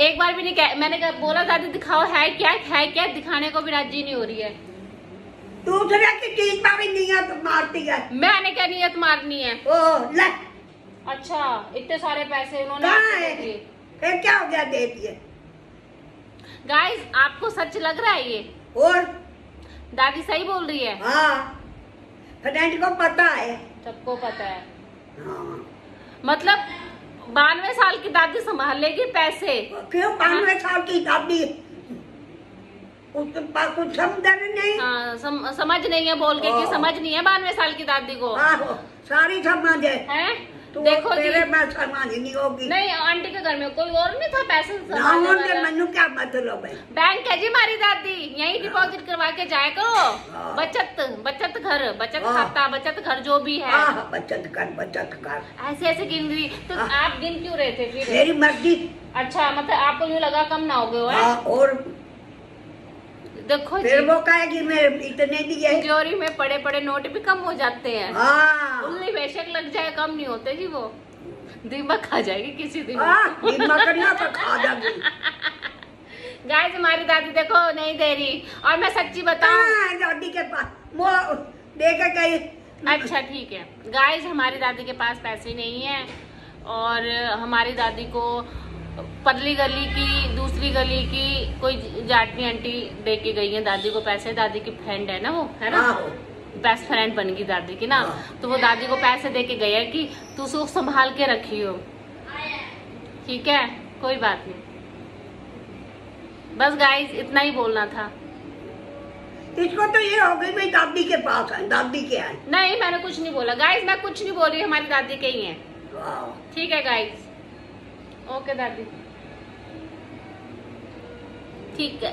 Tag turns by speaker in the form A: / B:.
A: एक बार भी नहीं कह मैंने कहा बोला दादी दिखाओ है क्या है क्या? दिखाने को भी राज़ी नहीं हो रही है।
B: दूसरे की चीज़ पर भी नियत मारती है।
A: मैंने क्या नियत मारनी है।
B: ओ ले।
A: अच्छा इतने सारे पैसे उन्होंने
B: फिर क्या हो गया दे दिए।
A: गाइस आपको सच लग रहा है ये?
B: और?
A: दादी सही बोल रही है?
B: हाँ। फ्रेंड को पता है।
A: सबको पता है।
B: हाँ।
A: मतलब बानवे साल की दादी संभाल लेगी पैसे।
B: क्यों बानवे साल की दादी? उसके पास कुछ समझ नहीं।
A: हाँ सम, समझ नहीं है बोल के कि
B: हाँ।
A: समझ नहीं है बानवे साल की दादी को।
B: आ, सारी समझ है।
A: है? देखो जी।
B: तेरे में समझ नहीं होगी।
A: नहीं आंटी के घर में कोई और नहीं था पैसे
B: मनु क्या मतलब है?
A: बैंक है जी हमारी दादी यही डिपॉजिट करवा के जाया करो।
B: हाँ।
A: बचत बचत घर बचत
B: हाँ।
A: खाता बचत घर जो भी है।
B: बचत कर बचत कर
A: ऐसे ऐसे गिन रही तो
B: हाँ।
A: आप गिन क्यों रहे थे फिर?
B: मेरी मर्ज़ी।
A: अच्छा मतलब आपको यूँ लगा कम ना हो गए हो हैं?
B: हाँ और
A: देखो
B: फिर वो कहेगी मैं इतने दिए
A: तिजोरी में पड़े पड़े नोट भी कम हो जाते हैं।
B: हाँ।
A: उल्ली बेशक लग जाए कम नहीं होते जी वो। दिमाग खा जाएगी किसी दिन।
B: आह, ना तो
A: गाइस हमारी दादी देखो नहीं दे रही। और मैं सच्ची बताऊँ
B: हाँ, दादी के पास वो देखे गई
A: अच्छा ठीक है। गाइस हमारी दादी के पास पैसे नहीं है। और हमारी दादी को पतली गली की दूसरी गली की कोई जाटनी आंटी दे के गई है दादी को पैसे। दादी की फ्रेंड है ना वो है ना? बेस्ट फ्रेंड बन गई दादी की ना?
B: हाँ।
A: तो वो दादी को पैसे दे के गए है कि तू उसको संभाल के रखी हो। ठीक है? कोई बात नहीं। बस गाइस इतना ही बोलना था।
B: इसको तो ये हो गई भाई दादी के पास है दादी के है
A: नहीं मैंने कुछ नहीं बोला। गाइस मैं कुछ नहीं बोल रही हमारी दादी के ही है। ठीक है गाइस ओके दादी ठीक है।